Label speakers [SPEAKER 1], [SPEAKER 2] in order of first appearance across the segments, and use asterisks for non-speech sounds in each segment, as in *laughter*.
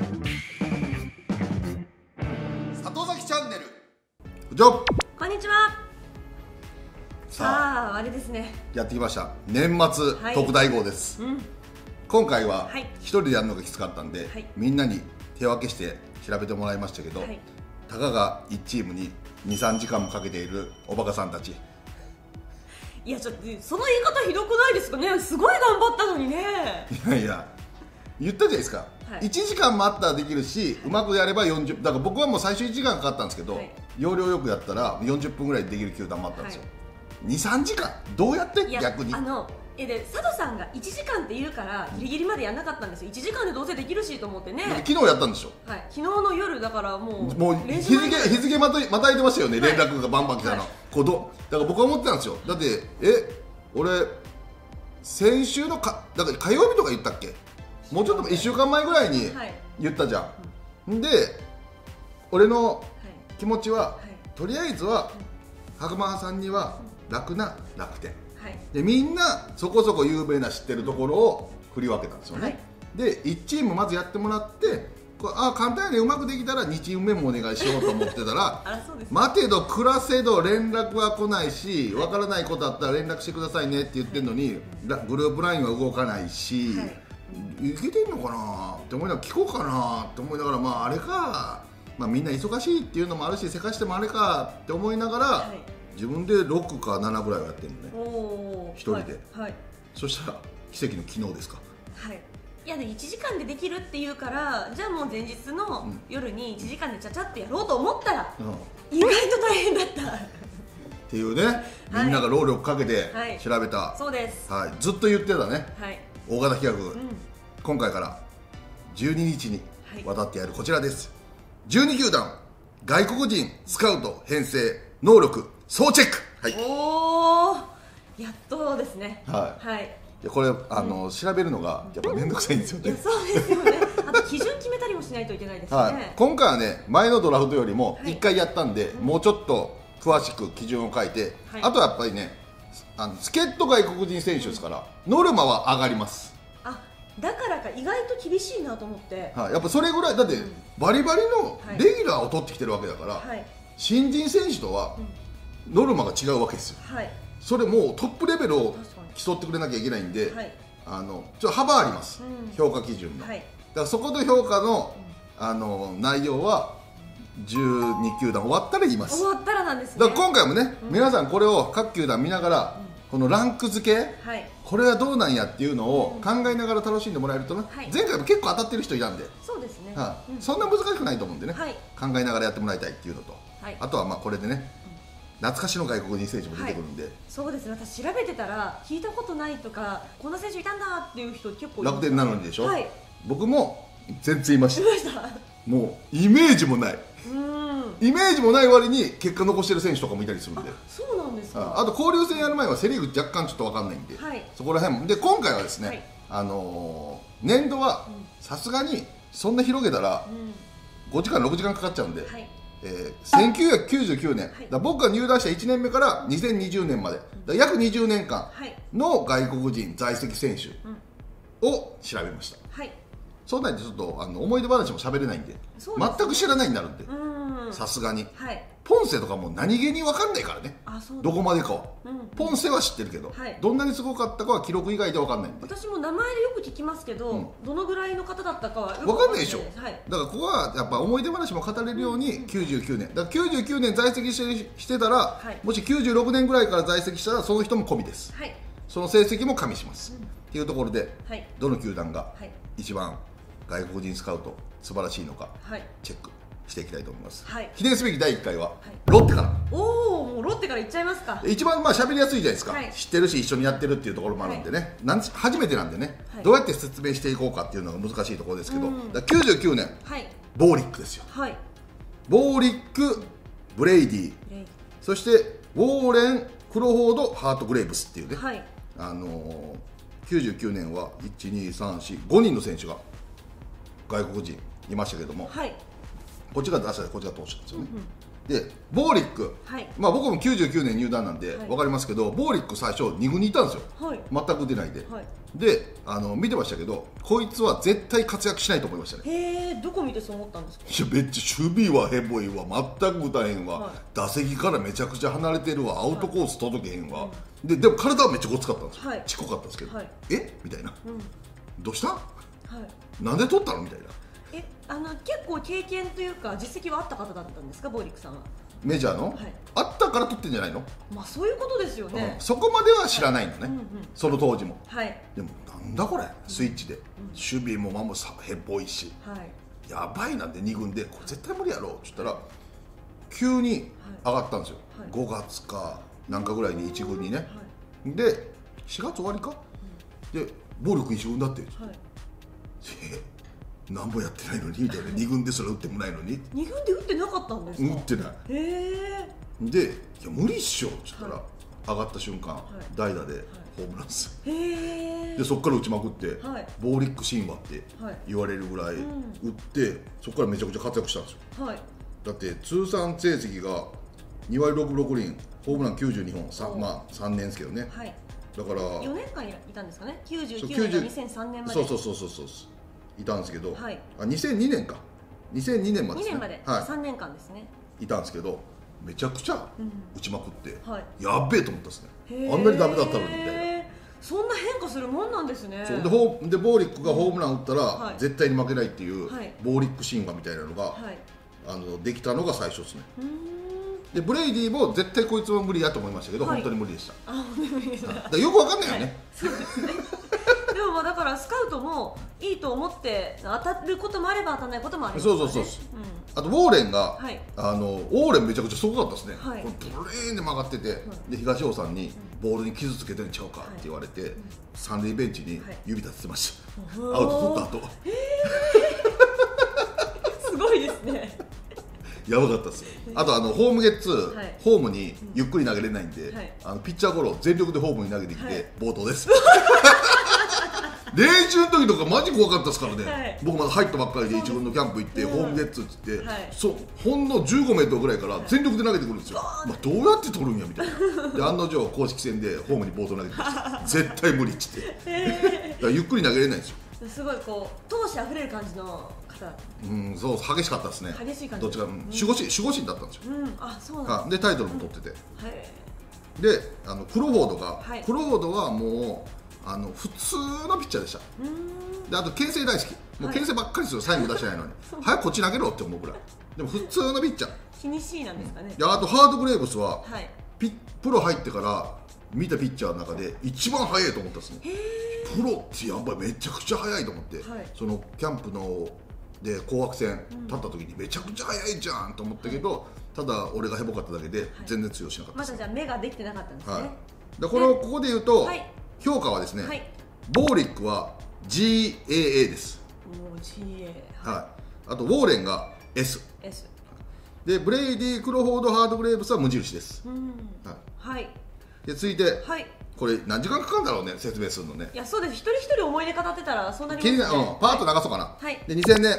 [SPEAKER 1] 里崎チャンネル。じゃあ
[SPEAKER 2] こんにちは。
[SPEAKER 1] さ
[SPEAKER 2] さああれですね。
[SPEAKER 1] やってきました。年末
[SPEAKER 2] はい。
[SPEAKER 1] 特大号です、
[SPEAKER 2] うん。
[SPEAKER 1] 今回は
[SPEAKER 2] はい。
[SPEAKER 1] 一人でやるのがきつかったんで、
[SPEAKER 2] はい。
[SPEAKER 1] みんなに手分けして調べてもらいましたけど、
[SPEAKER 2] はい。
[SPEAKER 1] たかが1チームに23時間もかけているおバカさんたち。
[SPEAKER 2] いやちょっとその言い方ひどくないですかね？すごい頑張ったのにね。
[SPEAKER 1] いやいや。言ったじゃないですか、
[SPEAKER 2] はい。
[SPEAKER 1] 1時間もあったらできるし、うまくやれば40だから僕はもう最初1時間かかったんですけど、
[SPEAKER 2] はい。
[SPEAKER 1] 要領よくやったら40分ぐらいでできる球団もあったんですよ、23時間？どうやって？逆に？
[SPEAKER 2] あのえで佐藤さんが1時間って言うからギリギリまでやんなかったんですよ。1時間でどうせできるしと思ってね、
[SPEAKER 1] 昨日やったんでしょ
[SPEAKER 2] はい、昨日の夜だからもう
[SPEAKER 1] もう
[SPEAKER 2] 0
[SPEAKER 1] 日付日付またまたいでましたよね、
[SPEAKER 2] はい。
[SPEAKER 1] 連絡がバンバン来たの、
[SPEAKER 2] はい。
[SPEAKER 1] こうどだから僕は思ってたんですよ。だってえ俺先週のかだから火曜日とか言ったっけ？もうちょっと1週間前ぐらいに
[SPEAKER 2] はい。
[SPEAKER 1] 言ったじゃん、で俺の
[SPEAKER 2] はい。
[SPEAKER 1] 気持ちは、
[SPEAKER 2] はい。
[SPEAKER 1] とりあえずは白馬さんには楽な楽天。
[SPEAKER 2] はい。
[SPEAKER 1] でみんなそこそこ有名な知ってるところを振り分けたんですよね、
[SPEAKER 2] はい。
[SPEAKER 1] で1チームまずやってもらってこれあ簡単やねうまくできたら2チーム目もお願いしようと思ってたら *laughs* 待てど暮らせど連絡は来ないしわからないことあったら連絡してくださいねって言ってるのにラグループラインは動かないし、い、けてんのかな？って思いながら聞こうかなって思いながらまああれか、まあ、みんな忙しいっていうのもあるしせかしてもあれかって思いながら、
[SPEAKER 2] はい。
[SPEAKER 1] 自分で6か7ぐらいはやってるのね。一人で。
[SPEAKER 2] はい。はい、
[SPEAKER 1] そしたら奇跡の昨日ですか？
[SPEAKER 2] はい。いやで1時間でできるっていうからじゃあもう前日の
[SPEAKER 1] うん。
[SPEAKER 2] 夜に1時間でちゃちゃってやろうと思ったら
[SPEAKER 1] うん。
[SPEAKER 2] 意外と大変だった。
[SPEAKER 1] っていうね。みんなが労力かけて
[SPEAKER 2] はい。
[SPEAKER 1] 調べた、
[SPEAKER 2] そうです。
[SPEAKER 1] はい。ずっと言ってたね。
[SPEAKER 2] はい
[SPEAKER 1] 大型企画、
[SPEAKER 2] うん。
[SPEAKER 1] 今回から12日に
[SPEAKER 2] はい。
[SPEAKER 1] わたってやるこちらです、12球団外国人スカウト編成能力総チェック。はい。
[SPEAKER 2] おおやっとですね。
[SPEAKER 1] はい。
[SPEAKER 2] はい。
[SPEAKER 1] でこれあの、調べるのがやっぱ面倒くさいんですよね、
[SPEAKER 2] そうですよね。あと基準決めたりもしないといけないですね、
[SPEAKER 1] はい、今回はね前のドラフトよりも
[SPEAKER 2] はい。
[SPEAKER 1] 1回やったんで、もうちょっと詳しく基準を書いて、
[SPEAKER 2] はい。
[SPEAKER 1] あとはやっぱりねあの助っ人外国人選手ですからノルマは上がります、
[SPEAKER 2] あだからか意外と厳しいなと思って。
[SPEAKER 1] はい、やっぱそれぐらいだってバリバリの
[SPEAKER 2] はい。
[SPEAKER 1] レギュラーを取ってきてるわけだから、
[SPEAKER 2] はい。
[SPEAKER 1] 新人選手とはノルマが違うわけですよ。
[SPEAKER 2] はい。
[SPEAKER 1] それもうトップレベルを競ってくれなきゃいけないんで、
[SPEAKER 2] はい。
[SPEAKER 1] あのちょっと幅あります、
[SPEAKER 2] うん。
[SPEAKER 1] 評価基準の、
[SPEAKER 2] はい。
[SPEAKER 1] だからそこの評価の,、あの内容は12球団終わったら言います。
[SPEAKER 2] 終わったらなんですね。
[SPEAKER 1] だから今回もね、皆さんこれを各球団見ながら、このランク付け
[SPEAKER 2] はい。
[SPEAKER 1] これはどうなんやっていうのを考えながら楽しんでもらえるとね、
[SPEAKER 2] はい。
[SPEAKER 1] 前回も結構当たってる人いたんで、
[SPEAKER 2] そうですね、
[SPEAKER 1] はい
[SPEAKER 2] うん。
[SPEAKER 1] そんな難しくないと思うんでね、
[SPEAKER 2] はい。
[SPEAKER 1] 考えながらやってもらいたいっていうのと、
[SPEAKER 2] はい。
[SPEAKER 1] あとはまあこれでね、懐かしの外国人選手も出てくるんで、
[SPEAKER 2] そうですね。私調べてたら聞いたことないとかこんな選手いたんだっていう人結構
[SPEAKER 1] 楽天なのにでしょ、
[SPEAKER 2] はい。
[SPEAKER 1] 僕も全然いまし
[SPEAKER 2] いました
[SPEAKER 1] た。もうイメージもないイメージもない割に結果残してる選手とかもいたりするんで。
[SPEAKER 2] そうなんですか。
[SPEAKER 1] ああと交流戦やる前はセ・リーグ若干ちょっと分かんないんで、
[SPEAKER 2] はい。
[SPEAKER 1] そこら辺も。で今回はですね、
[SPEAKER 2] はい。
[SPEAKER 1] あのー年度は
[SPEAKER 2] うん。
[SPEAKER 1] さすがにそんな広げたら
[SPEAKER 2] うん。
[SPEAKER 1] 5時間6時間かかっちゃうんで、
[SPEAKER 2] はい。
[SPEAKER 1] えー1999年、
[SPEAKER 2] はい。
[SPEAKER 1] だ僕が入団した1年目から2020年まで。だ約20年間
[SPEAKER 2] はい。
[SPEAKER 1] の外国人在籍選手
[SPEAKER 2] うん。
[SPEAKER 1] を調べました。
[SPEAKER 2] はい
[SPEAKER 1] そんなんでちょっとあの思い出話も喋れないんで。全く知らないになるんで。さすがに。
[SPEAKER 2] はい。
[SPEAKER 1] ポンセとかも何気に分かんないからね。
[SPEAKER 2] あそう
[SPEAKER 1] どこまでかは。
[SPEAKER 2] うん。
[SPEAKER 1] ポンセは知ってるけど、
[SPEAKER 2] はい。
[SPEAKER 1] どんなにすごかったかは記録以外で分かんないんで。
[SPEAKER 2] 私も名前でよく聞きますけど、
[SPEAKER 1] うん。
[SPEAKER 2] どのぐらいの方だったかは
[SPEAKER 1] 分かんないで。しょ。
[SPEAKER 2] はい。
[SPEAKER 1] だからここはやっぱ思い出話も語れるように99年。だから99年在籍してしてたら、
[SPEAKER 2] はい。
[SPEAKER 1] もし96年ぐらいから在籍したらその人も込みです。
[SPEAKER 2] はい。
[SPEAKER 1] その成績も加味します、っていうところで
[SPEAKER 2] はい。
[SPEAKER 1] どの球団が
[SPEAKER 2] はい。
[SPEAKER 1] 一番外国人スカウト素晴らしいのか
[SPEAKER 2] はい。
[SPEAKER 1] チェックしていきたいと思います、
[SPEAKER 2] はい。
[SPEAKER 1] 記念すべき第1回は、ロッテから。
[SPEAKER 2] おおもうロッテからいっちゃいますか。
[SPEAKER 1] 一番まあ喋りやすいじゃないですか、
[SPEAKER 2] はい。
[SPEAKER 1] 知ってるし一緒にやってるっていうところもあるんでね、なん初めてなんでね、
[SPEAKER 2] はい。
[SPEAKER 1] どうやって説明していこうかっていうのが難しいところですけど、
[SPEAKER 2] うん。
[SPEAKER 1] だから99年
[SPEAKER 2] はい。
[SPEAKER 1] ボーリックですよ。
[SPEAKER 2] はい。
[SPEAKER 1] ボーリックブレイディ。そしてウォーレンクロフォードハートグレーブスっていうね、
[SPEAKER 2] はい。
[SPEAKER 1] あのー99年は12345人の選手が外国人いましたけども、
[SPEAKER 2] はい。
[SPEAKER 1] こっちが打者でこっちが投手なんですよね、でボーリック、
[SPEAKER 2] はい。
[SPEAKER 1] まあ、僕も99年入団なんで
[SPEAKER 2] はい。
[SPEAKER 1] 分かりますけど、ボーリック最初2軍にいたんですよ。
[SPEAKER 2] はい。
[SPEAKER 1] 全く出ないで、
[SPEAKER 2] はい。
[SPEAKER 1] であの見てましたけどこいつは絶対活躍しないと思いましたね。
[SPEAKER 2] へえどこ見てそう思ったんですか？
[SPEAKER 1] いやめっちゃ守備はヘボいわ。全く打たへんわ、
[SPEAKER 2] はい。
[SPEAKER 1] 打席からめちゃくちゃ離れてるわ。アウトコース届けへんわ、ででも体はめっちゃごつかったんですよ、
[SPEAKER 2] はい。
[SPEAKER 1] ちっこかったんですけど、
[SPEAKER 2] はい。
[SPEAKER 1] え？みたいな、どうした？
[SPEAKER 2] はい
[SPEAKER 1] なんで取ったのみたいな。
[SPEAKER 2] えあの結構経験というか実績はあった方だったんですか？ボーリックさんは。
[SPEAKER 1] メジャーの、
[SPEAKER 2] はい。
[SPEAKER 1] あったから取ってんじゃないの、
[SPEAKER 2] まあそういうことですよね。
[SPEAKER 1] うん。そこまでは知らないのね、
[SPEAKER 2] うんうん。
[SPEAKER 1] その当時も。
[SPEAKER 2] はい。
[SPEAKER 1] でもなんだこれ？スイッチで、守備も守るさヘボいし。
[SPEAKER 2] はい。
[SPEAKER 1] やばいなんて2軍でこれ絶対無理やろ。って言ったら急に上がったんですよ、
[SPEAKER 2] はい。
[SPEAKER 1] 5月かなんかぐらいに1軍にね、
[SPEAKER 2] は
[SPEAKER 1] で4月終わりか、で暴力1軍だって、
[SPEAKER 2] いはい。
[SPEAKER 1] え *laughs* 何もやってないのにみたいな。2軍ですら打ってもないのに。
[SPEAKER 2] 二軍で打ってなかったんですか？
[SPEAKER 1] 打ってない。
[SPEAKER 2] へえ
[SPEAKER 1] で「いや無理っしょ」って言ったら、
[SPEAKER 2] はい。
[SPEAKER 1] 上がった瞬間、
[SPEAKER 2] い。
[SPEAKER 1] 代打でホームランです、でそこから打ちまくって、
[SPEAKER 2] はい。
[SPEAKER 1] ボーリック神話って
[SPEAKER 2] はい。
[SPEAKER 1] 言われるぐらい
[SPEAKER 2] ん。
[SPEAKER 1] 打って、そこからめちゃくちゃ活躍したんですよ。
[SPEAKER 2] はい。
[SPEAKER 1] だって通算成績が2割6分6厘ホームラン92本さ
[SPEAKER 2] お
[SPEAKER 1] まあ3年ですけどね。
[SPEAKER 2] はい。
[SPEAKER 1] だから
[SPEAKER 2] 4年間いたんですかね？
[SPEAKER 1] そう
[SPEAKER 2] 99年から
[SPEAKER 1] 90
[SPEAKER 2] 2003年まで。
[SPEAKER 1] そうそうそうそうそういたんですけど、
[SPEAKER 2] はい。
[SPEAKER 1] あ2002年か。2002年まで
[SPEAKER 2] 2
[SPEAKER 1] ね。
[SPEAKER 2] 年まで、
[SPEAKER 1] は
[SPEAKER 2] 3年間ですね。
[SPEAKER 1] い、いたんですけどめちゃくちゃ
[SPEAKER 2] うん
[SPEAKER 1] 打ちまくって、
[SPEAKER 2] はい。
[SPEAKER 1] やっべえと思ったですね。あんなにダメだったのにみたいな。
[SPEAKER 2] そんな変化するもんなんですね。
[SPEAKER 1] ででボーリックがホームラン打ったら、
[SPEAKER 2] はい。
[SPEAKER 1] 絶対に負けないっていう、
[SPEAKER 2] はい。
[SPEAKER 1] ボーリック神話みたいなのが、
[SPEAKER 2] はい。
[SPEAKER 1] あのできたのが最初ですね。
[SPEAKER 2] うーん。
[SPEAKER 1] でブレイディも絶対こいつは無理やと思いましたけど、
[SPEAKER 2] はい。
[SPEAKER 1] 本当に無理でした。
[SPEAKER 2] あ本当にですね
[SPEAKER 1] だからよくわかんないよね、
[SPEAKER 2] そうですねでもまあだからスカウトもいいと思って当たることもあれば当たらないこともありますからね。
[SPEAKER 1] そうそうそう。
[SPEAKER 2] うん。
[SPEAKER 1] あとウォーレンが、
[SPEAKER 2] はい。
[SPEAKER 1] あのウォーレンめちゃくちゃすごかったですね、
[SPEAKER 2] はい。
[SPEAKER 1] このブレーンで曲がってて、で東尾さん。にボールに傷つけてんちゃうかって言われて、三塁ベンチに
[SPEAKER 2] はい。
[SPEAKER 1] 指立ててました、
[SPEAKER 2] おー。
[SPEAKER 1] アウト取った後。*laughs*
[SPEAKER 2] すごいですね。
[SPEAKER 1] やばかったですよ。あとあのホームゲッツー、
[SPEAKER 2] はい。
[SPEAKER 1] ホームにゆっくり投げれないんで、
[SPEAKER 2] はい。
[SPEAKER 1] あのピッチャーゴロ全力でホームに投げてきて、
[SPEAKER 2] はい。
[SPEAKER 1] 暴投です *laughs* 練習の時とかマジ怖かったですからね、
[SPEAKER 2] はい。
[SPEAKER 1] 僕まだ入ったばっかりで一軍のキャンプ行って、
[SPEAKER 2] うん
[SPEAKER 1] ホームゲッツーって言って、
[SPEAKER 2] はい。
[SPEAKER 1] そうほんの15メートルぐらいから全力で投げてくるんですよ、まあ、どうやって取るんやみたいな。で案の定公式戦でホームに暴投投げてました絶対無理っつって。だからゆっくり投げれないんですよ。
[SPEAKER 2] すごいこう闘志あふれる感じの方。
[SPEAKER 1] うんそう激しかったですね。
[SPEAKER 2] 激しい感じ。
[SPEAKER 1] どっちか、うん。守護神守護神だったんですよ、
[SPEAKER 2] うん。あそうなん
[SPEAKER 1] でタイトルも取ってて、
[SPEAKER 2] はい。
[SPEAKER 1] であのクロフォードが、
[SPEAKER 2] はい。
[SPEAKER 1] クロフォードはもうあの普通のピッチャーでした。であと牽制大好き。もう
[SPEAKER 2] はい。
[SPEAKER 1] 牽制ばっかりですよ、サインも出してないのに。*laughs* 早くこっち投げろって思うぐらい。でも普通のピッチャー。
[SPEAKER 2] 気にしいなんですかね。
[SPEAKER 1] であとハードグレーブスは
[SPEAKER 2] はい。
[SPEAKER 1] ピプロ入ってから見たピッチャーの中で一番速いと思ったんですね。プロってやっぱりめちゃくちゃ速いと思って、
[SPEAKER 2] はい。
[SPEAKER 1] そのキャンプので紅白戦立った時にめちゃくちゃ速いじゃんと思ったけど、ただ俺がヘボかっただけで全然通用しなかったです、
[SPEAKER 2] まだじゃあ目ができてなかったんですね。
[SPEAKER 1] はい、でこのここで言うと、
[SPEAKER 2] はい
[SPEAKER 1] 評価はですね、
[SPEAKER 2] はい。
[SPEAKER 1] ボーリックは GAA です、
[SPEAKER 2] もう GA
[SPEAKER 1] はい、あとウォーレンが S
[SPEAKER 2] S
[SPEAKER 1] でブレイディ・クロフォード・ハードグレーブスは無印です、
[SPEAKER 2] うん。
[SPEAKER 1] は
[SPEAKER 2] はい。
[SPEAKER 1] い、で続いて
[SPEAKER 2] はい。
[SPEAKER 1] これ何時間かかるんだろうね説明するのね。
[SPEAKER 2] いやそうです。一人一人思い出語ってたらそうな
[SPEAKER 1] になる、うん、パーッと流そうかな、
[SPEAKER 2] はい。
[SPEAKER 1] で2000年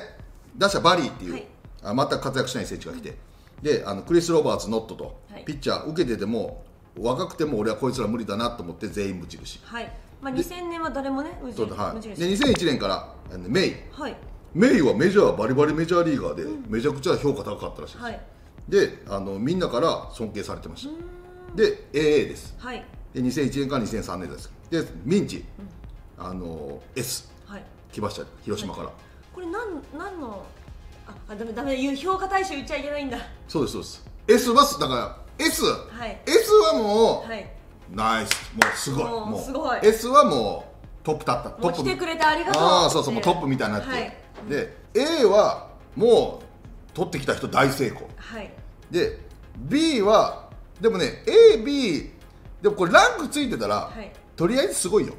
[SPEAKER 1] 出したバリーっていう、
[SPEAKER 2] はい。
[SPEAKER 1] あ全く活躍しない選手が来て、であのクリス・ロバーツ、ノットと、
[SPEAKER 2] はい。
[SPEAKER 1] ピッチャー受けてても若くても俺はこいつら無理だなと思って全員無印。
[SPEAKER 2] はい。まあ2000年は誰もね無印。
[SPEAKER 1] そうだはい、
[SPEAKER 2] 無印。
[SPEAKER 1] で2001年からあのメイ。
[SPEAKER 2] はい。
[SPEAKER 1] メイはメジャーバリバリメジャーリーガーで、めちゃくちゃ評価高かったらしいです、
[SPEAKER 2] はい。
[SPEAKER 1] であのみんなから尊敬されてました。で AA です。
[SPEAKER 2] はい。
[SPEAKER 1] で2001年から2003年です。でミンチ、あの S
[SPEAKER 2] はい。
[SPEAKER 1] 来ました広島から、
[SPEAKER 2] これなんなんのああダメダメ言う評価対象言っちゃいけないんだ。
[SPEAKER 1] そうですそうです。S はだから S、
[SPEAKER 2] はい。
[SPEAKER 1] S はもう、
[SPEAKER 2] はい。
[SPEAKER 1] ナイス。もうすごい。
[SPEAKER 2] もうすごい。
[SPEAKER 1] S はもうトップ立った。トップ。
[SPEAKER 2] 来てくれてありがとう。
[SPEAKER 1] ああそうそうもうトップみたいになって、
[SPEAKER 2] はい。
[SPEAKER 1] で A はもう取ってきた人大成功。
[SPEAKER 2] はい。
[SPEAKER 1] で B はでもね AB でもこれランクついてたら、
[SPEAKER 2] はい。
[SPEAKER 1] とりあえずすごいよ。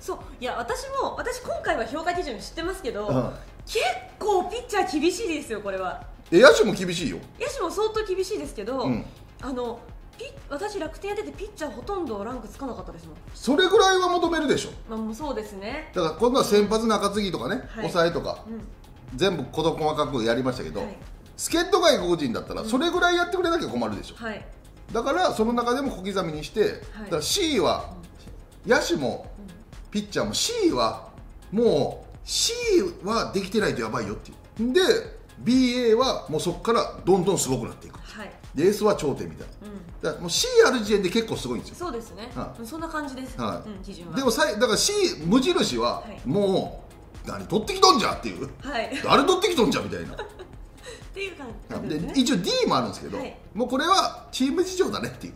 [SPEAKER 2] そう。いや私も私今回は評価基準知ってますけど、
[SPEAKER 1] うん。
[SPEAKER 2] 結構ピッチャー厳しいですよこれは。
[SPEAKER 1] で野手も厳しいよ。
[SPEAKER 2] 野手も相当厳しいですけど、
[SPEAKER 1] うん
[SPEAKER 2] あのピ私楽天やっててピッチャーほとんどランクつかなかったですもん。
[SPEAKER 1] それぐらいは求めるでしょ。
[SPEAKER 2] まあもうそうですね。
[SPEAKER 1] だから今度は先発中継ぎとかね、
[SPEAKER 2] はい。
[SPEAKER 1] 抑えとか、
[SPEAKER 2] うん。
[SPEAKER 1] 全部事細かくやりましたけど、
[SPEAKER 2] はい。
[SPEAKER 1] 助っ人外国人だったらそれぐらいやってくれなきゃ困るでしょ、
[SPEAKER 2] はい。
[SPEAKER 1] だからその中でも小刻みにして、だから C は野手もピッチャーも C はもう C はできてないとやばいよっていう。で BA はもうそこからどんどんすごくなっていく。
[SPEAKER 2] はい。
[SPEAKER 1] で S は頂点みたいな、
[SPEAKER 2] うん。
[SPEAKER 1] だからもう C ある時点で結構すごいんですよ。
[SPEAKER 2] そうですね、
[SPEAKER 1] はい。
[SPEAKER 2] うんそんな感じです、
[SPEAKER 1] はい。
[SPEAKER 2] うん、基準は。
[SPEAKER 1] でもさいだから C 無印は
[SPEAKER 2] はい。
[SPEAKER 1] もう、何取ってきとんじゃっていう。
[SPEAKER 2] はい。っ
[SPEAKER 1] 誰取ってきとんじゃみたいな。*laughs*
[SPEAKER 2] ていう感じ。
[SPEAKER 1] で
[SPEAKER 2] ね
[SPEAKER 1] 一応 D もあるんですけど、
[SPEAKER 2] はい。
[SPEAKER 1] もうこれはチーム事情だねっていう。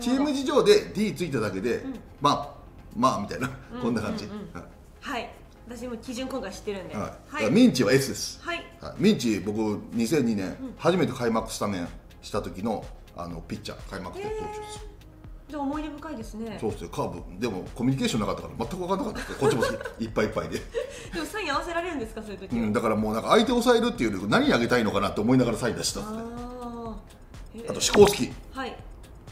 [SPEAKER 1] チーム事情で D ついただけで、
[SPEAKER 2] ん。
[SPEAKER 1] まあまあみたいな、
[SPEAKER 2] うん。
[SPEAKER 1] こんな感じ、
[SPEAKER 2] うんうん。
[SPEAKER 1] はい。
[SPEAKER 2] はい私も基準今回知ってるんで。
[SPEAKER 1] はい。
[SPEAKER 2] はい、
[SPEAKER 1] ミンチは S です、
[SPEAKER 2] はい。
[SPEAKER 1] はい。ミンチ僕2002年、初めて開幕スタメンした時のあのピッチャー開幕で投手です、
[SPEAKER 2] じゃあ思い出深いですね。
[SPEAKER 1] そうですよ。カーブ。でもコミュニケーションなかったから全く分かんなかったでこっちもいっぱいいっぱいで、*laughs*
[SPEAKER 2] でもサイン合わせられるんですか？そういう時は、
[SPEAKER 1] うん、だからもうなんか相手を抑えるっていうより何あげたいのかなって思いながらサイン出したんですね。
[SPEAKER 2] あー。へー。
[SPEAKER 1] あと思考好き
[SPEAKER 2] はい。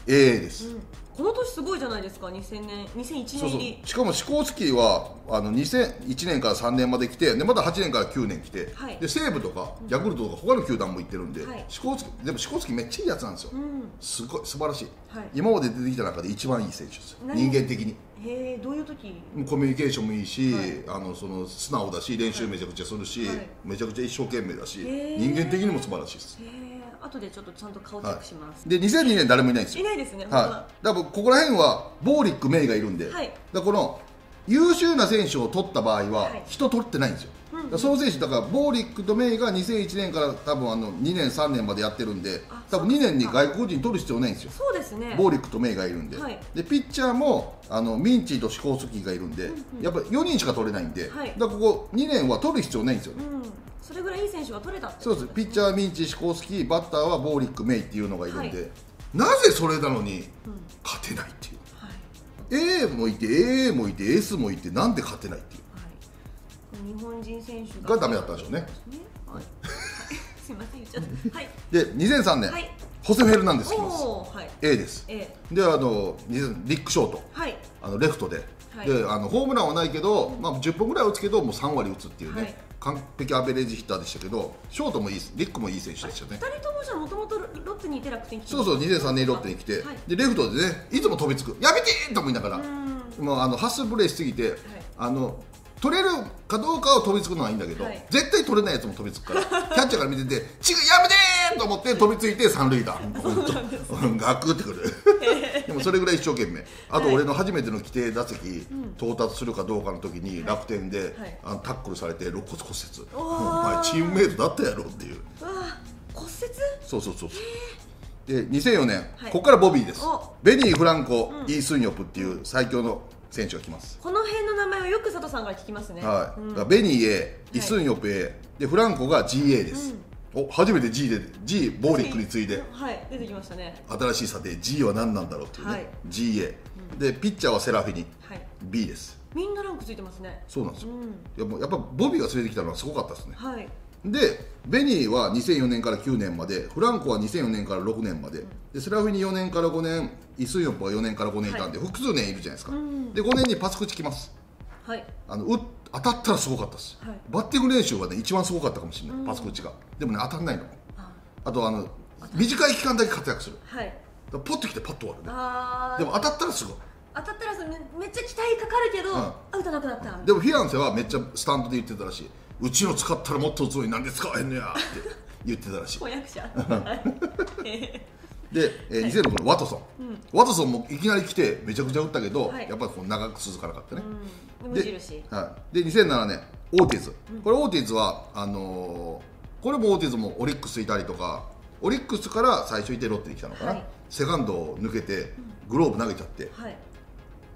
[SPEAKER 1] A です、
[SPEAKER 2] うんこの年すごいじゃないですか2000年2001
[SPEAKER 1] そう
[SPEAKER 2] 年
[SPEAKER 1] そう
[SPEAKER 2] 入り
[SPEAKER 1] しかもシコースキーはあの2001年から3年まで来てでまた8年から9年来て、
[SPEAKER 2] はい。
[SPEAKER 1] で西武とかヤクルトとか他の球団も行ってるんで、
[SPEAKER 2] はい。
[SPEAKER 1] シコースキーでもシコースキーめっちゃいいやつなんですよ、
[SPEAKER 2] うん。
[SPEAKER 1] すごい素晴らしい、
[SPEAKER 2] はい。
[SPEAKER 1] 今まで出てきた中で一番いい選手です
[SPEAKER 2] 何？
[SPEAKER 1] 人間的に。
[SPEAKER 2] へえどういう時？
[SPEAKER 1] コミュニケーションもいいし、
[SPEAKER 2] はい。
[SPEAKER 1] あのその素直だし練習めちゃくちゃするし、
[SPEAKER 2] はい。
[SPEAKER 1] めちゃくちゃ一生懸命だし、人間的にも素晴らしいです、
[SPEAKER 2] へえ後でちょっとちゃんと顔チェックします、
[SPEAKER 1] で2002年誰もいないんですよ。
[SPEAKER 2] いないですね、
[SPEAKER 1] はい、だからここら辺はボーリック・メイがいるんで、
[SPEAKER 2] はい。
[SPEAKER 1] だこの優秀な選手を取った場合は
[SPEAKER 2] はい。
[SPEAKER 1] 人取ってないんですよ、
[SPEAKER 2] うんうん。
[SPEAKER 1] その選手だからボーリックとメイが2001年から多分あの2年3年までやってるんで
[SPEAKER 2] あ
[SPEAKER 1] 多分2
[SPEAKER 2] そうですか
[SPEAKER 1] 年に外国人取る必要ないんですよ。
[SPEAKER 2] そうですね。
[SPEAKER 1] ボーリックとメイがいるんで,、
[SPEAKER 2] はい。
[SPEAKER 1] でピッチャーもあのミンチーとシコースキーがいるんで、やっぱり4人しか取れないんで、
[SPEAKER 2] はい。
[SPEAKER 1] だここ2年は取る必要ないんですよ。ね、
[SPEAKER 2] うん。それぐらいいい選手が取れたって
[SPEAKER 1] そうです。ピッチャーミンチーシコースキーバッターはボーリックメイっていうのがいるんで、
[SPEAKER 2] はい。
[SPEAKER 1] なぜそれなのに
[SPEAKER 2] うん。
[SPEAKER 1] 勝てないっていう。
[SPEAKER 2] はい。
[SPEAKER 1] A もいて A もいて S もいてなんで勝てないっていう。
[SPEAKER 2] はい日本人選手
[SPEAKER 1] が。ダメだったんでしょうね。
[SPEAKER 2] はい、すみません言っちゃったはい。
[SPEAKER 1] で2003年、
[SPEAKER 2] はい。
[SPEAKER 1] ホセフェルナンデス来ます。
[SPEAKER 2] おおはい。
[SPEAKER 1] A です。
[SPEAKER 2] え
[SPEAKER 1] であの2000リック・ショート。
[SPEAKER 2] はい。
[SPEAKER 1] あのレフトで,、
[SPEAKER 2] はい。
[SPEAKER 1] であのホームランはないけど、まあ、10本ぐらい打つけどもう3割打つっていうね、
[SPEAKER 2] はい。
[SPEAKER 1] 完璧アベレージヒッターでしたけどショートもいいリックもいい選手でしたよね。
[SPEAKER 2] 二人ともじゃもともとロッテにいて楽天来て
[SPEAKER 1] そうそう2003年ロッテに来て、
[SPEAKER 2] はい。
[SPEAKER 1] でレフトでねいつも飛びつく。やめてーと思いながら、
[SPEAKER 2] うん。
[SPEAKER 1] もうあのハッスルプレーしすぎて、あの取れるかどうかを飛びつくのはいいんだけど、
[SPEAKER 2] はい。
[SPEAKER 1] 絶対取れないやつも飛びつくから。*laughs* キャッチャーから見てて「違うやめてー!」と思って飛びついて三塁打。うん *laughs* ガクってくる。でもそれぐらい一生懸命。あと
[SPEAKER 2] はい
[SPEAKER 1] 俺の初めての規定打席、到達するかどうかの時に楽天で、
[SPEAKER 2] はい。
[SPEAKER 1] あのタックルされて肋骨骨折。
[SPEAKER 2] お
[SPEAKER 1] 前チームメイトだったやろっていう。
[SPEAKER 2] 骨折？
[SPEAKER 1] そうそうそうそう。で2004年、
[SPEAKER 2] はい。
[SPEAKER 1] ここからボビーです。
[SPEAKER 2] お。
[SPEAKER 1] ベニー・フランコ、
[SPEAKER 2] うん。
[SPEAKER 1] イー・スンヨプっていう最強の選手が来ます。
[SPEAKER 2] この辺よく佐藤さんから聞きますね。
[SPEAKER 1] はい、
[SPEAKER 2] うん。
[SPEAKER 1] だからベニー A、イ・スンヨプ A、でフランコが GA です、お初めて G で G ボーリックに次いで
[SPEAKER 2] はい。出てきましたね。
[SPEAKER 1] 新しい査定 G は何なんだろうっていうね、
[SPEAKER 2] はい。
[SPEAKER 1] GA、でピッチャーはセラフィニ。
[SPEAKER 2] はい。
[SPEAKER 1] B です。
[SPEAKER 2] みんなランクついてますね。
[SPEAKER 1] そうなんですよ、
[SPEAKER 2] うん。
[SPEAKER 1] いやっぱボビーが連れてきたのはすごかったですね。
[SPEAKER 2] はい。
[SPEAKER 1] でベニーは2004年から9年までフランコは2004年から6年まで。でセラフィニ4年から5年イ・スンヨプは4年から5年いたんで、複数年いるじゃないですか、
[SPEAKER 2] ん。
[SPEAKER 1] で5年にパス口来ます
[SPEAKER 2] はい。
[SPEAKER 1] あのう当たったらすごかったです、
[SPEAKER 2] はい。
[SPEAKER 1] バッティング練習はね一番すごかったかもしれない、パス口が。でもね当たんないの。
[SPEAKER 2] あ
[SPEAKER 1] あ。とあの短い期間だけ活躍する。
[SPEAKER 2] はい。
[SPEAKER 1] ポッと来てパッと終わるね。でも当たったらすごい。
[SPEAKER 2] 当たったらめめっちゃ期待かかるけど、
[SPEAKER 1] ん。
[SPEAKER 2] アウトなくなった
[SPEAKER 1] でもフィアンセはめっちゃスタンドで言ってたらしい。うちの使ったらもっと打つのになんで使わへんのやって言ってたらしい。*laughs*
[SPEAKER 2] 婚約者。*laughs* はい
[SPEAKER 1] で、えー2006年ワトソン、ワトソンもいきなり来てめちゃくちゃ打ったけど、
[SPEAKER 2] はい。
[SPEAKER 1] やっぱりこう長く続かなかったね、
[SPEAKER 2] うん。無
[SPEAKER 1] で
[SPEAKER 2] 印。
[SPEAKER 1] はい、で2007年オーティズ、これオーティズはあのーこれもオーティズもオリックスいたりとかオリックスから最初いてロッテに来たのかな、
[SPEAKER 2] はい。
[SPEAKER 1] セカンドを抜けてグローブ投げちゃって
[SPEAKER 2] はい。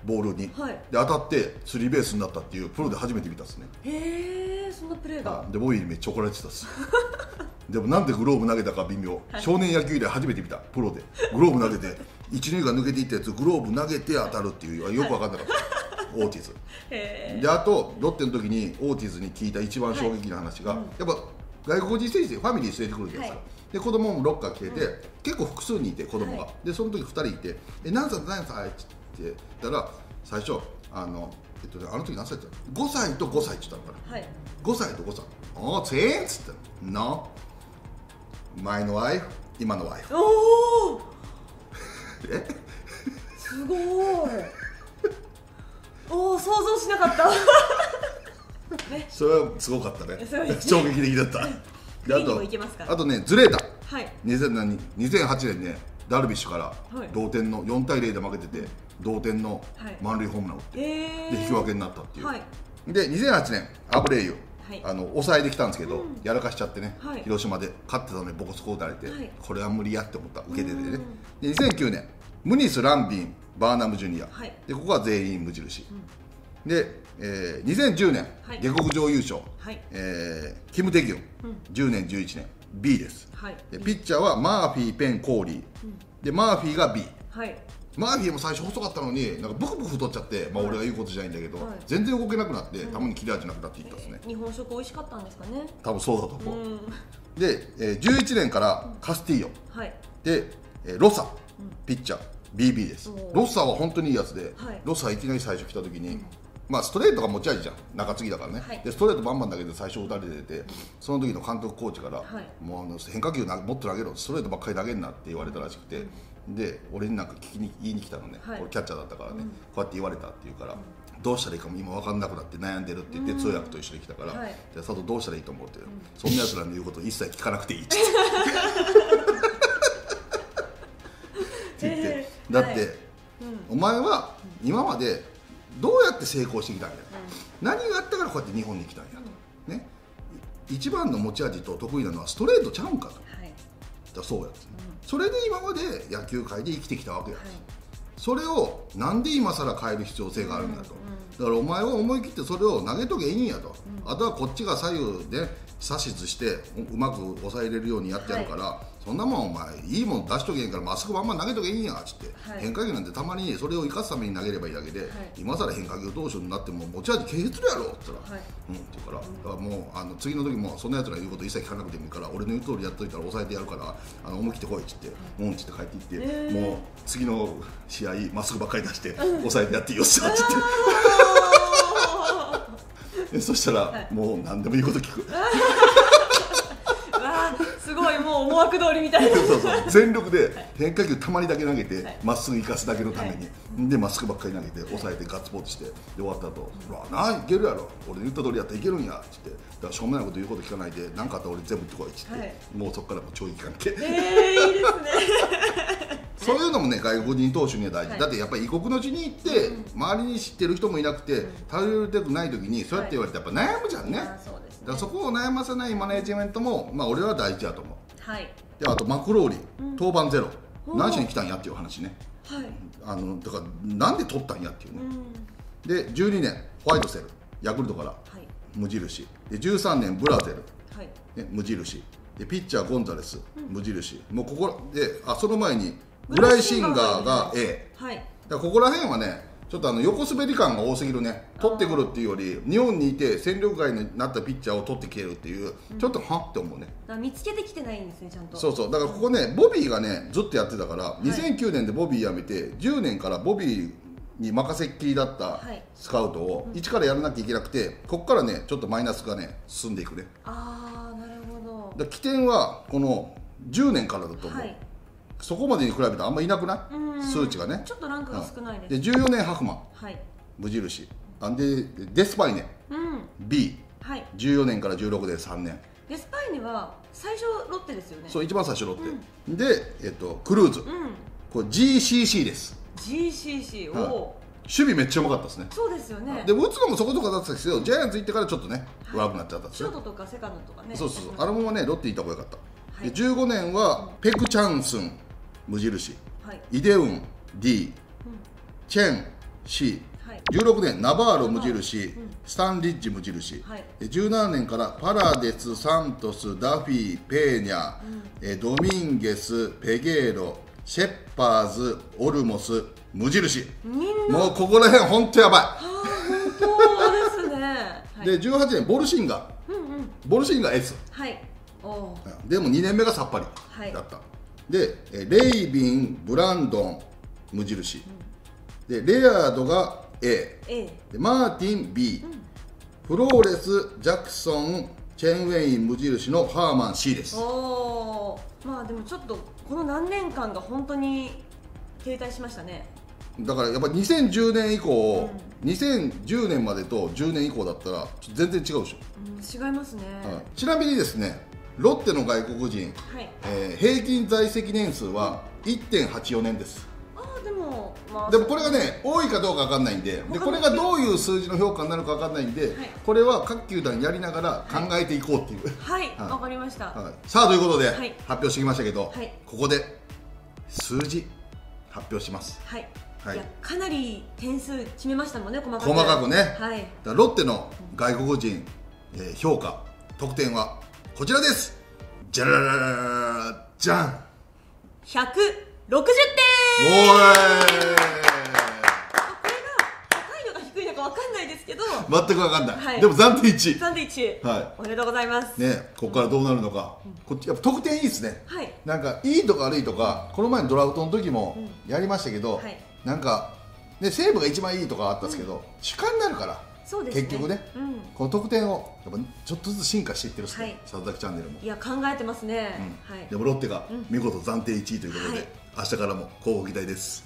[SPEAKER 1] ボールに、
[SPEAKER 2] はい。
[SPEAKER 1] で当たってスリーベースになったっていうプロで初めて見たっすね。
[SPEAKER 2] へえそんなプレーが。
[SPEAKER 1] でボビーにめっちゃ怒られてたっす *laughs* でもなんでグローブ投げたか微妙、少年野球以来初めて見た。プロで。グローブ投げて一塁が抜けていったやつグローブ投げて当たるっていうよく分かんなかった、オーティズ。
[SPEAKER 2] へ
[SPEAKER 1] であとロッテの時にオーティズに聞いた一番衝撃な話が、やっぱ外国人選手でファミリー連れてくるじゃないですか、
[SPEAKER 2] はい。
[SPEAKER 1] で子供もロッカー来てて、結構複数にいて子供が、
[SPEAKER 2] は
[SPEAKER 1] でその時2人いて「え何歳何歳?」って言ってたら最初あのえっとねあの時何歳って言った？の5歳と5歳って言ったのかな。
[SPEAKER 2] はい。
[SPEAKER 1] 5歳と5歳「ああ全員」っつって「な前のワイフ？今のワイフ。
[SPEAKER 2] おお
[SPEAKER 1] え？
[SPEAKER 2] すごい。おお想像しなかった。*laughs*
[SPEAKER 1] それはすごかったね。
[SPEAKER 2] そうです
[SPEAKER 1] 衝撃的だった。*laughs* であとあとねずれた。
[SPEAKER 2] はい。
[SPEAKER 1] 2007 2008年ねダルビッシュから
[SPEAKER 2] はい。
[SPEAKER 1] 同点の4対0で負けてて同点の
[SPEAKER 2] はい。
[SPEAKER 1] 満塁ホームランを打って、
[SPEAKER 2] えー、
[SPEAKER 1] で引き分けになったっていう、
[SPEAKER 2] はい。
[SPEAKER 1] で2008年アブレイユ、
[SPEAKER 2] はい。
[SPEAKER 1] あの抑えできたんですけど、
[SPEAKER 2] うん。
[SPEAKER 1] やらかしちゃってね、
[SPEAKER 2] はい。
[SPEAKER 1] 広島で勝ってたのにボコスコ打たれて、
[SPEAKER 2] はい。
[SPEAKER 1] これは無理やって思った受けててね。
[SPEAKER 2] うん。
[SPEAKER 1] で2009年ムニス・ランビンバーナム・ジュニア、
[SPEAKER 2] はい。
[SPEAKER 1] でここは全員無印、で、えー2010年、
[SPEAKER 2] はい。
[SPEAKER 1] 下克上優勝、
[SPEAKER 2] はい。
[SPEAKER 1] えーキム・テギュン、10年11年 B です、
[SPEAKER 2] はい。
[SPEAKER 1] でピッチャーはマーフィー・ペン・コーリー、でマーフィーが B
[SPEAKER 2] はい
[SPEAKER 1] マーフィーも最初細かったのになんかブクブク太っちゃって、まあ、俺が言うことじゃないんだけど、
[SPEAKER 2] はい。
[SPEAKER 1] 全然動けなくなって、たまに切れ味なくなっていったんですね、
[SPEAKER 2] 日本食美味しかったんですかね？
[SPEAKER 1] 多分そうだと
[SPEAKER 2] う
[SPEAKER 1] 思う、
[SPEAKER 2] ん。
[SPEAKER 1] で、えー11年からカスティーヨ。
[SPEAKER 2] はい。
[SPEAKER 1] で、えーロサ、ピッチャー。BB です。
[SPEAKER 2] おー。
[SPEAKER 1] ロサは本当にいいやつで、
[SPEAKER 2] はい。
[SPEAKER 1] ロサいきなり最初来た時に、まあストレートが持ち味じゃん。中継ぎだからね、
[SPEAKER 2] はい。
[SPEAKER 1] でストレートバンバンだけで最初打たれててその時の監督コーチから、
[SPEAKER 2] はい。
[SPEAKER 1] もうあの変化球なもっと投げろストレートばっかり投げんなって言われたらしくて、で俺になんか聞きに言いに来たのね、
[SPEAKER 2] はい。
[SPEAKER 1] 俺キャッチャーだったからね、こうやって言われたって言うから、どうしたらいいかも今分かんなくなって悩んでるって言って通訳と一緒に来たから、
[SPEAKER 2] はい。
[SPEAKER 1] じゃあ佐藤どうしたらいいと思うって、そんなやつらの言うこと一切聞かなくていいって。*laughs* 言って。
[SPEAKER 2] えー
[SPEAKER 1] だって、
[SPEAKER 2] はい。
[SPEAKER 1] お前は今までどうやって成功してきたんや、何があったからこうやって日本に来たんやと、ね？い一番の持ち味と得意なのはストレートちゃうんかと？
[SPEAKER 2] はい
[SPEAKER 1] だそうやつ、それで今まで野球界で生きてきたわけや、
[SPEAKER 2] はい。
[SPEAKER 1] それをなんで今更変える必要性があるんだと、だからお前は思い切ってそれを投げとけいいんやと、あとはこっちが左右で指図してううまく抑えれるようにやってやるから、そんなもんお前いいもん出しとけへんからまっすぐまんま投げとけいいんやっつって、
[SPEAKER 2] はい。
[SPEAKER 1] 変化球なんてたまにそれを生かすために投げればいいだけで、今更変化球投手になっても持ち味消えてるやろって言ったら、
[SPEAKER 2] はい。
[SPEAKER 1] うんって言うからもうあの次の時もそんなやつら言うこと一切聞かなくてもいいから俺の言う通りやっといたら抑えてやるからあの思い切ってこいっつって。うん。っつって帰っていって、
[SPEAKER 2] えー。
[SPEAKER 1] もう次の試合まっすぐばっかり出して抑えてやっていいよっしゃっつって。*laughs* でそしたら、
[SPEAKER 2] はい。
[SPEAKER 1] もう何でもいいこと聞く
[SPEAKER 2] 思惑通りみたいな。
[SPEAKER 1] そうそう全力で変化球たまにだけ投げて
[SPEAKER 2] はい。
[SPEAKER 1] ま、っすぐ行かすだけのために、でまっすぐばっかり投げて抑えてガッツポーズしてで終わった後「ほらないけるやろ。俺言った通りやったらいけるんや」っつってだからしょうもないこと言うこと聞かないで何かあったら俺全部言ってこいっつって、
[SPEAKER 2] はい。
[SPEAKER 1] もうそこからもう超いい関係
[SPEAKER 2] えー、いいですね。*laughs*
[SPEAKER 1] そういうのもね外国人投手には大事、
[SPEAKER 2] はい。
[SPEAKER 1] だってやっぱり異国の地に行って、周りに知ってる人もいなくて頼りたくない時にそうやって言われてやっぱ悩むじゃんね、
[SPEAKER 2] あそうですね。
[SPEAKER 1] だからそこを悩ませないマネージメントも、まあ、俺は大事だと思う
[SPEAKER 2] はい。
[SPEAKER 1] であとマクローリー、登板ゼロ。何しに来たんやっていう話ね。
[SPEAKER 2] はい。
[SPEAKER 1] あのだからなんで取ったんやっていうね、
[SPEAKER 2] うん。
[SPEAKER 1] で12年ホワイトセル。ヤクルトから。
[SPEAKER 2] はい。
[SPEAKER 1] 無印。で13年ブラゼル、
[SPEAKER 2] はい。
[SPEAKER 1] ね、無印。でピッチャーゴンザレス、無印。もうここであその前にグライシンガーが A
[SPEAKER 2] はい。
[SPEAKER 1] だからここら辺はねちょっとあの横滑り感が多すぎるね。取ってくるっていうより日本にいて戦力外になったピッチャーを取ってきてるっていう、ちょっとはって思うね。
[SPEAKER 2] 見つけてきてないんですねちゃんと。
[SPEAKER 1] そうそう。だからここねボビーがねずっとやってたから、2009年でボビー辞めて10年からボビーに任せっきりだった
[SPEAKER 2] はい。
[SPEAKER 1] スカウトを一からやらなきゃいけなくてここからねちょっとマイナスがね進んでいくね。
[SPEAKER 2] ああなるほ
[SPEAKER 1] だから起点はこの10年からだと思う、
[SPEAKER 2] どはい。
[SPEAKER 1] そこまでに比べたらあんまいなくない？
[SPEAKER 2] うん
[SPEAKER 1] 数値がね。
[SPEAKER 2] ちょっとランクが少ないです、
[SPEAKER 1] で14年ハフマン
[SPEAKER 2] はい。
[SPEAKER 1] 無印。あんでデスパイネ。
[SPEAKER 2] うん。
[SPEAKER 1] B14
[SPEAKER 2] はい。
[SPEAKER 1] 年から16年3年。
[SPEAKER 2] デスパイネは最初ロッテですよね。
[SPEAKER 1] そう一番最初ロッテ、で、えっと、クルーズ。
[SPEAKER 2] うん。
[SPEAKER 1] これ GCC です。
[SPEAKER 2] GCC お
[SPEAKER 1] はい。
[SPEAKER 2] お、
[SPEAKER 1] 守備めっちゃうまかったですね。
[SPEAKER 2] そうですよね。
[SPEAKER 1] で打つのもそこそこだったんですけどジャイアンツ行ってからちょっとね悪くなっちゃったんです
[SPEAKER 2] ショー
[SPEAKER 1] よ
[SPEAKER 2] トとかセカンドとかね。
[SPEAKER 1] そうそうそう。あのままねロッテ行った方がよかった、
[SPEAKER 2] はい。
[SPEAKER 1] で15年はペクチャンスン。無印
[SPEAKER 2] はい。
[SPEAKER 1] イデウン D、チェン C
[SPEAKER 2] はい。
[SPEAKER 1] 16年ナバーロ無印、スタンリッジ無印、
[SPEAKER 2] はい。
[SPEAKER 1] で17年からパラデスサントスダフィーペーニャ、えドミンゲスペゲーロシェッパーズオルモス無印。もうここら辺本当やば
[SPEAKER 2] ああ本当ですね。*laughs* はい。
[SPEAKER 1] い、で18年ボルシンガ。
[SPEAKER 2] うんうん。
[SPEAKER 1] ボルシンガ S
[SPEAKER 2] はい。おお
[SPEAKER 1] でも2年目がさっぱり
[SPEAKER 2] はい。
[SPEAKER 1] だった、でえレイビンブランドン無印、でレアードが A
[SPEAKER 2] A
[SPEAKER 1] でマーティン B、フローレスジャクソンチチェーンウェイン無印のハーマン C です。
[SPEAKER 2] おおまあでもちょっとこの何年間が本当に停滞しましたね。
[SPEAKER 1] だからやっぱ2010年以降、2010年までと10年以降だったら全然違うでしょ、
[SPEAKER 2] うん、違いますね。
[SPEAKER 1] はい。ちなみにですねロッテの外国人、
[SPEAKER 2] はい。
[SPEAKER 1] えー平均在籍年数は1.84年です。
[SPEAKER 2] ああでもまあ
[SPEAKER 1] でもこれがね多いかどうか分かんないんででこれがどういう数字の評価になるか分かんないんで、
[SPEAKER 2] はい。
[SPEAKER 1] これは各球団やりながら考えていこうっていう、
[SPEAKER 2] はい。*laughs*
[SPEAKER 1] はい。
[SPEAKER 2] わかりました、
[SPEAKER 1] はい、さあということで、
[SPEAKER 2] はい。
[SPEAKER 1] 発表してきましたけど、
[SPEAKER 2] はい。
[SPEAKER 1] ここで数字発表します。
[SPEAKER 2] はい、
[SPEAKER 1] はい。
[SPEAKER 2] い、やかなり点数決めましたもんね細かく。
[SPEAKER 1] 細かくね。
[SPEAKER 2] はい。
[SPEAKER 1] だロッテの外国人、えー評価得点はこちらです。じゃらららららじゃん
[SPEAKER 2] 160点
[SPEAKER 1] おーい
[SPEAKER 2] あこれが高いのか低いのかわかんないですけど
[SPEAKER 1] 全く分かんない、
[SPEAKER 2] はい
[SPEAKER 1] でも暫定1位
[SPEAKER 2] サンドイッチ、
[SPEAKER 1] はい
[SPEAKER 2] おめでとうございます
[SPEAKER 1] ねここからどうなるのか、こっちやっぱ得点いいですね
[SPEAKER 2] はい
[SPEAKER 1] なんかいいとか悪いとかこの前のドラフトの時もやりましたけど、
[SPEAKER 2] はい
[SPEAKER 1] なんか、ね、西武が一番いいとかあったんですけど、主観になるから
[SPEAKER 2] そうですね。
[SPEAKER 1] 結局ね
[SPEAKER 2] うん。
[SPEAKER 1] この得点をやっぱちょっとずつ進化していってるっすね、
[SPEAKER 2] はい。
[SPEAKER 1] 里崎チャンネルも、
[SPEAKER 2] いや考えてますね、はい。
[SPEAKER 1] でもロッテが見事暫定1位ということで、
[SPEAKER 2] はい。
[SPEAKER 1] 明日からも交互期待です